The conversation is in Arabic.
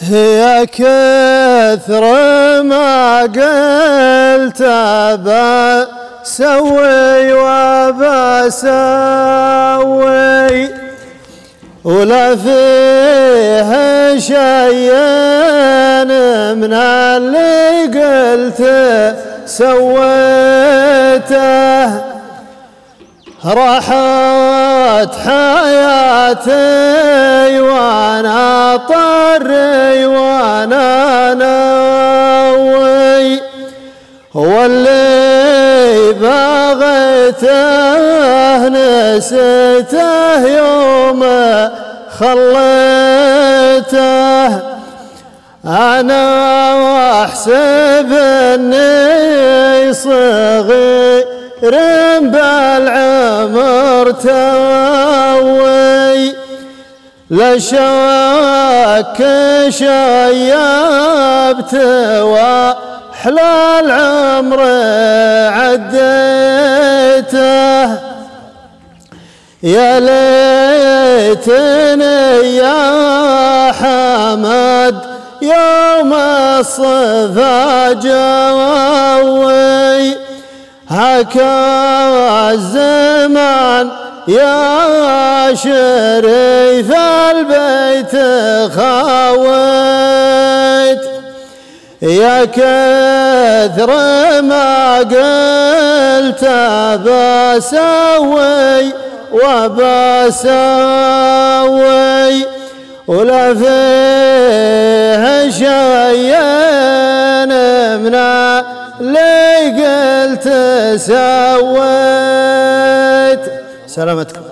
هي كثر ما قلت بسوي وبسوي. ولا فيه شيء من اللي قلت سويته. راحت حياتي وأنا طري واللي بغيته نسيته يوم خليته. أنا وأحسب إني صغير بالعمر توي لا شك شيبت واحلى العمر عديته. يا ليتني يا حمد يوم الصفا جوي. هكا الزمان يا شريف البيت خاويت يا كثر ما قلت بسوي وبسوي ولا فيه شيء من اللي قلت سويت. سلامتكم.